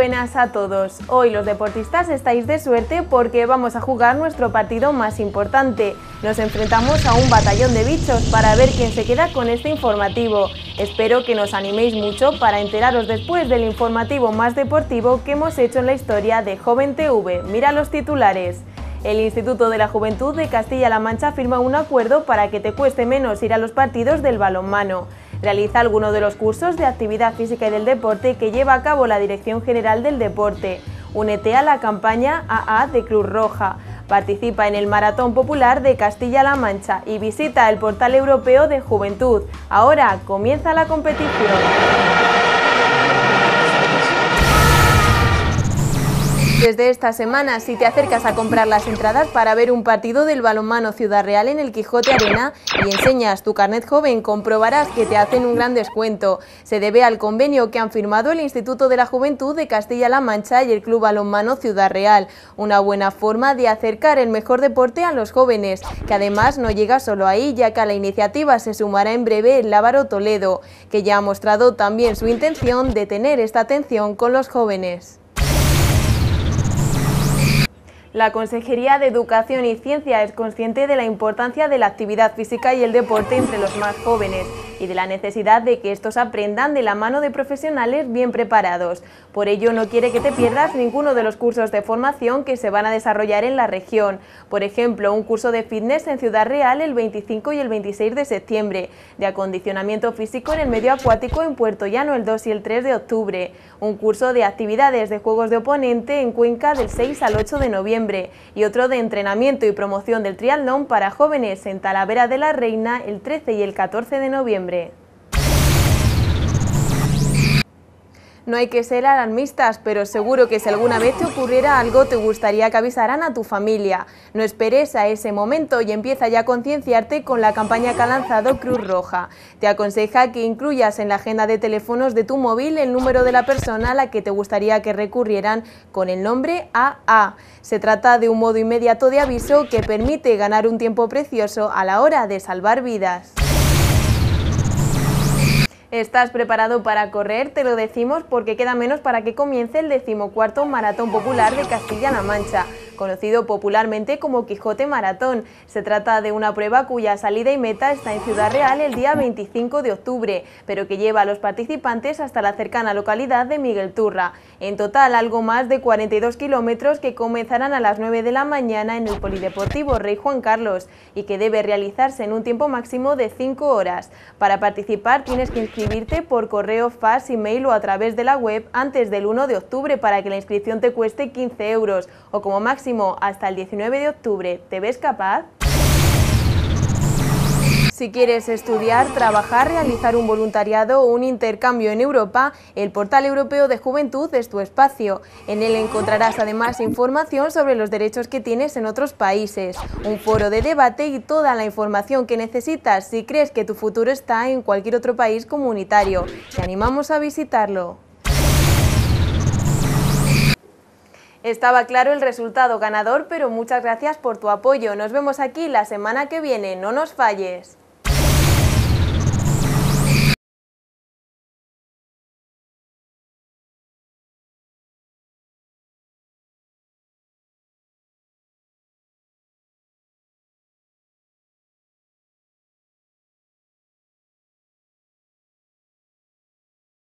buenas a todos. Hoy los deportistas estáis de suerte porque vamos a jugar nuestro partido más importante. Nos enfrentamos a un batallón de bichos para ver quién se queda con este informativo. Espero que nos animéis mucho para enteraros después del informativo más deportivo que hemos hecho en la historia de Joven TV. Mira los titulares. El Instituto de la Juventud de Castilla-La Mancha firma un acuerdo para que te cueste menos ir a los partidos del balonmano. Realiza algunos de los cursos de actividad física y del deporte que lleva a cabo la Dirección General del Deporte. Únete a la campaña AA de Cruz Roja. Participa en el Maratón Popular de Castilla-La Mancha y visita el portal europeo de Juventud. Ahora comienza la competición. Desde esta semana, si te acercas a comprar las entradas para ver un partido del balonmano Ciudad Real en el Quijote Arena y enseñas tu carnet joven, comprobarás que te hacen un gran descuento. Se debe al convenio que han firmado el Instituto de la Juventud de Castilla-La Mancha y el Club Balonmano Ciudad Real. Una buena forma de acercar el mejor deporte a los jóvenes, que además no llega solo ahí, ya que a la iniciativa se sumará en breve el Lávaro Toledo, que ya ha mostrado también su intención de tener esta atención con los jóvenes. La Consejería de Educación y Ciencia es consciente de la importancia de la actividad física y el deporte entre los más jóvenes y de la necesidad de que estos aprendan de la mano de profesionales bien preparados. Por ello, no quiere que te pierdas ninguno de los cursos de formación que se van a desarrollar en la región. Por ejemplo, un curso de fitness en Ciudad Real el 25 y el 26 de septiembre, de acondicionamiento físico en el medio acuático en Puerto Llano el 2 y el 3 de octubre, un curso de actividades de juegos de oponente en Cuenca del 6 al 8 de noviembre y otro de entrenamiento y promoción del triatlón para jóvenes en Talavera de la Reina el 13 y el 14 de noviembre. No hay que ser alarmistas, pero seguro que si alguna vez te ocurriera algo te gustaría que avisaran a tu familia. No esperes a ese momento y empieza ya a concienciarte con la campaña que ha lanzado Cruz Roja. Te aconseja que incluyas en la agenda de teléfonos de tu móvil el número de la persona a la que te gustaría que recurrieran con el nombre AA. Se trata de un modo inmediato de aviso que permite ganar un tiempo precioso a la hora de salvar vidas. ¿Estás preparado para correr? Te lo decimos porque queda menos para que comience el decimocuarto Maratón Popular de Castilla-La Mancha conocido popularmente como Quijote Maratón. Se trata de una prueba cuya salida y meta está en Ciudad Real el día 25 de octubre, pero que lleva a los participantes hasta la cercana localidad de Miguel Turra. En total, algo más de 42 kilómetros que comenzarán a las 9 de la mañana en el Polideportivo Rey Juan Carlos y que debe realizarse en un tiempo máximo de 5 horas. Para participar tienes que inscribirte por correo, fax, email o a través de la web antes del 1 de octubre para que la inscripción te cueste 15 euros o como hasta el 19 de octubre. ¿Te ves capaz? Si quieres estudiar, trabajar, realizar un voluntariado o un intercambio en Europa, el Portal Europeo de Juventud es tu espacio. En él encontrarás además información sobre los derechos que tienes en otros países, un foro de debate y toda la información que necesitas si crees que tu futuro está en cualquier otro país comunitario. Te animamos a visitarlo. Estaba claro el resultado ganador, pero muchas gracias por tu apoyo. Nos vemos aquí la semana que viene, no nos falles.